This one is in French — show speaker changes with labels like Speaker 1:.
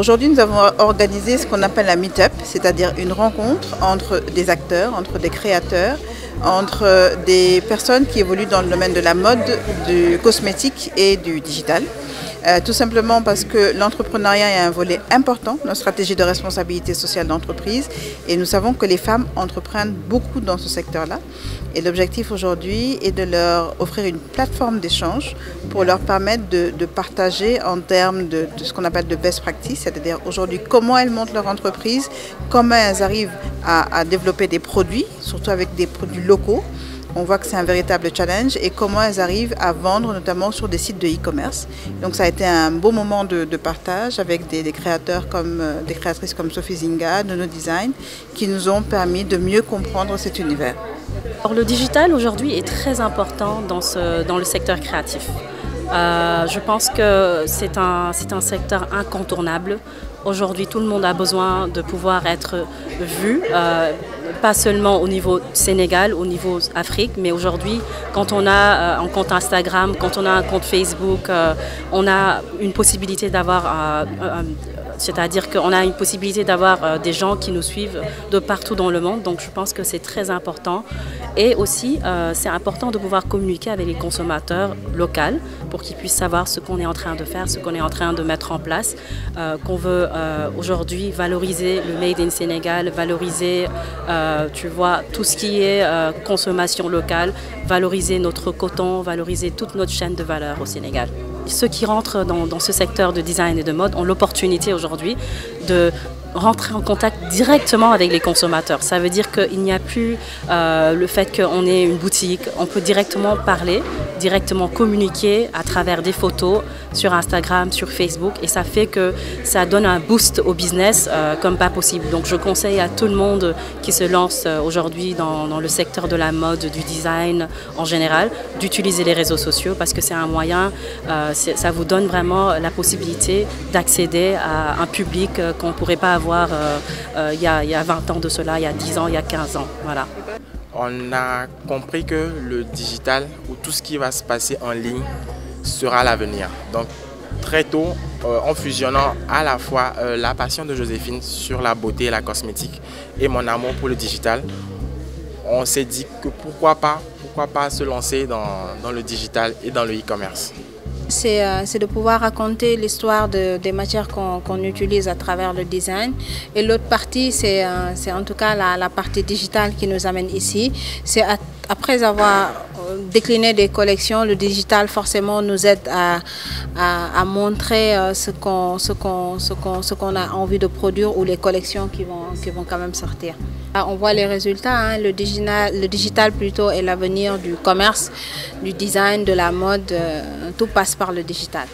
Speaker 1: Aujourd'hui, nous avons organisé ce qu'on appelle la meet-up, c'est-à-dire une rencontre entre des acteurs, entre des créateurs, entre des personnes qui évoluent dans le domaine de la mode, du cosmétique et du digital. Euh, tout simplement parce que l'entrepreneuriat est un volet important dans la stratégie de responsabilité sociale d'entreprise et nous savons que les femmes entreprennent beaucoup dans ce secteur-là. Et l'objectif aujourd'hui est de leur offrir une plateforme d'échange pour leur permettre de, partager en termes de, ce qu'on appelle de best practice, c'est-à-dire aujourd'hui comment elles montent leur entreprise, comment elles arrivent à développer des produits, surtout avec des produits locaux, on voit que c'est un véritable challenge et comment elles arrivent à vendre notamment sur des sites de e-commerce. Donc ça a été un beau moment de, partage avec des, créateurs comme euh, des créatrices comme Sophie Zinga, de nos designs, qui nous ont permis de mieux comprendre cet univers.
Speaker 2: le digital aujourd'hui est très important dans le secteur créatif. Euh, je pense que c'est un, un secteur incontournable. Aujourd'hui, tout le monde a besoin de pouvoir être vu. Euh, pas seulement au niveau Sénégal, au niveau Afrique, mais aujourd'hui, quand on a euh, un compte Instagram, quand on a un compte Facebook, on a une possibilité d'avoir c'est-à-dire qu'on a une possibilité d'avoir des gens qui nous suivent de partout dans le monde. Donc je pense que c'est très important. Et aussi, c'est important de pouvoir communiquer avec les consommateurs locaux pour qu'ils puissent savoir ce qu'on est en train de faire, ce qu'on est en train de mettre en place, qu'on veut aujourd'hui valoriser le Made in Sénégal, valoriser euh, tu vois, tout ce qui est euh, consommation locale, valoriser notre coton, valoriser toute notre chaîne de valeur au Sénégal. Ceux qui rentrent dans, ce secteur de design et de mode ont l'opportunité aujourd'hui de rentrer en contact directement avec les consommateurs. Ça veut dire qu'il n'y a plus euh, le fait qu'on ait une boutique, on peut directement parler, directement communiquer à travers des photos sur Instagram, sur Facebook et ça fait que ça donne un boost au business euh, comme pas possible. Donc je conseille à tout le monde qui se lance euh, aujourd'hui dans, le secteur de la mode, du design en général, d'utiliser les réseaux sociaux parce que c'est un moyen, ça vous donne vraiment la possibilité d'accéder à un public qu'on ne pourrait pas avoir euh, euh, il, y a, 20 ans de cela, il y a 10 ans, il y a 15 ans. Voilà.
Speaker 3: On a compris que le digital ou tout ce qui va se passer en ligne sera l'avenir. Donc très tôt, euh, en fusionnant à la fois la passion de Joséphine sur la beauté et la cosmétique et mon amour pour le digital, on s'est dit que pourquoi pas, pourquoi pas se lancer dans le digital et dans le e-commerce.
Speaker 4: Euh, c'est de pouvoir raconter l'histoire des matières qu'on utilise à travers le design. Et l'autre partie, c'est euh, en tout cas la, partie digitale qui nous amène ici. C'est après avoir euh, décliné des collections, le digital forcément nous aide à, à, montrer ce qu'on qu'on a envie de produire ou les collections qui vont, qui vont quand même sortir. On voit les résultats, hein. le, digital, le digital plutôt est l'avenir du commerce, du design, de la mode, tout passe par le digital.